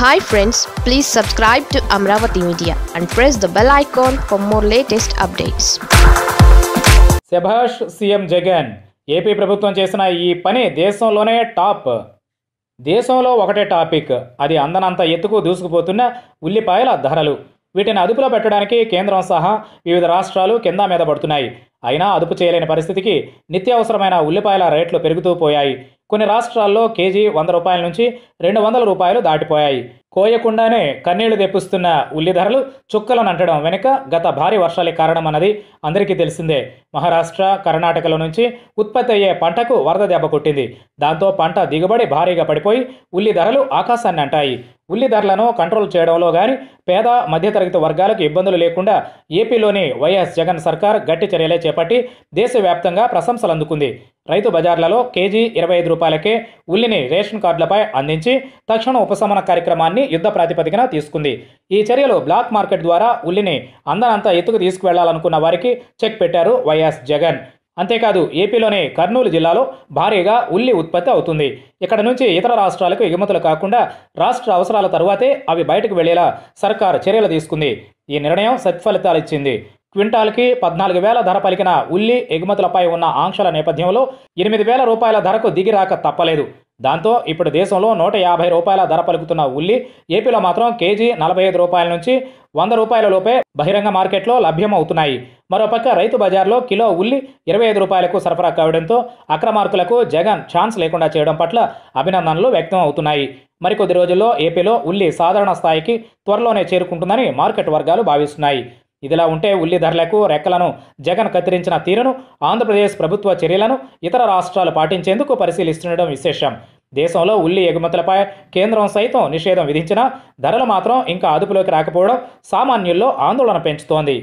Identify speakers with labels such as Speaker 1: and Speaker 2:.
Speaker 1: Hi friends please subscribe to Amaravati media and press the bell icon for more latest updates
Speaker 2: శభాష్ CM Jagan AP ప్రభుత్వం చేసిన ఈ పని దేశంలోనే టాప్. దేశంలో ఒకటే టాపిక్ అది అందనంత ఎత్తుకు దూసుకుపోతున్న ఉల్లిపాయల ధరలు. వీటిని అదుపులో పెట్టడానికి కేంద్రం సహా వివిధ రాష్ట్రాలు కింద మీద పడుతున్నాయి. అయినా అదుపు చేయలేని పరిస్థితికి నిత్యావసరమైన ఉల్లిపాయల రేట్లు పెరుగుతూ పోయాయి. కొన్ని రాష్ట్రాల్లో కేజీ వంద రూపాయల నుంచి రెండు వందల రూపాయలు దాటిపోయాయి. కోయకుండానే కన్నీళ్ళు తెప్పిస్తున్న ఉల్లి ధరలు చుక్కలను అంటడం వెనుక గత భారీ వర్షాలే కారణమన్నది అందరికీ తెలిసిందే. మహారాష్ట్ర కర్ణాటకల నుంచి ఉత్పత్తి అయ్యే పంటకు వరద దెబ్బ కొట్టింది. దాంతో పంట దిగుబడి భారీగా పడిపోయి ఉల్లి ధరలు ఆకాశాన్ని అంటాయి. ఉల్లి ధరలను కంట్రోల్ చేయడంలో కానీ పేద మధ్యతరగతి వర్గాలకు ఇబ్బందులు లేకుండా ఏపీలోని వైఎస్ జగన్ సర్కార్ గట్టి చర్యలే చేపట్టి దేశవ్యాప్తంగా ప్రశంసలు అందుకుంది రైతు బజార్లలో కేజీ ఇరవై ఐదు రూపాయలకే ఉల్లిని రేషన్ కార్డులపై అందించి తక్షణ ఉపశమన కార్యక్రమాన్ని యుద్ధ ప్రాతిపదికన తీసుకుంది. ఈ చర్యలు బ్లాక్ మార్కెట్ ద్వారా ఉల్లిని అందనంత ఎత్తుకు తీసుకువెళ్ళాలనుకున్న వారికి చెక్ పెట్టారు వైఎస్ జగన్. అంతేకాదు ఏపీలోని కర్నూలు జిల్లాలో భారీగా ఉల్లి ఉత్పత్తి అవుతుంది. ఇక్కడ నుంచి ఇతర రాష్ట్రాలకు ఎగుమతులు కాకుండా రాష్ట్ర అవసరాల తరువాతే అవి బయటకు వెళ్ళేలా సర్కార్ చర్యలు తీసుకుంది. ఈ నిర్ణయం సత్ఫలితాలు ఇచ్చింది. క్వింటాల్కి పద్నాలుగు వేల ధర పలికిన ఉల్లి ఎగుమతులపై ఉన్న ఆంక్షల నేపథ్యంలో ఎనిమిది వేల రూపాయల ధరకు దిగిరాక తప్పలేదు. దాంతో ఇప్పుడు దేశంలో నూట యాభై రూపాయల ధర పలుకుతున్న ఉల్లి ఏపీలో మాత్రం కేజీ నలభై ఐదు రూపాయల నుంచి వంద రూపాయల లోపే బహిరంగ మార్కెట్లో లభ్యమవుతున్నాయి. మరోపక్క రైతు బజార్లో కిలో ఉల్లి ఇరవై ఐదు రూపాయలకు సరఫరా కావడంతో అక్రమార్కులకు జగన్ ఛాన్స్ లేకుండా చేయడం పట్ల అభినందనలు వ్యక్తం అవుతున్నాయి. మరికొద్ది రోజుల్లో ఏపీలో ఉల్లి సాధారణ స్థాయికి త్వరలోనే చేరుకుంటుందని మార్కెట్ వర్గాలు భావిస్తున్నాయి. ఇదిలా ఉంటే ఉల్లి ధరలకు రెక్కలను జగన్ కత్తిరించిన తీరును ఆంధ్రప్రదేశ్ ప్రభుత్వ చర్యలను ఇతర రాష్ట్రాలు పాటించేందుకు పరిశీలిస్తుండడం విశేషం. దేశంలో ఉల్లి ఎగుమతులపై కేంద్రం సైతం నిషేధం విధించినా ధరలు మాత్రం ఇంకా అదుపులోకి రాకపోవడం సామాన్యుల్లో ఆందోళన పెంచుతోంది.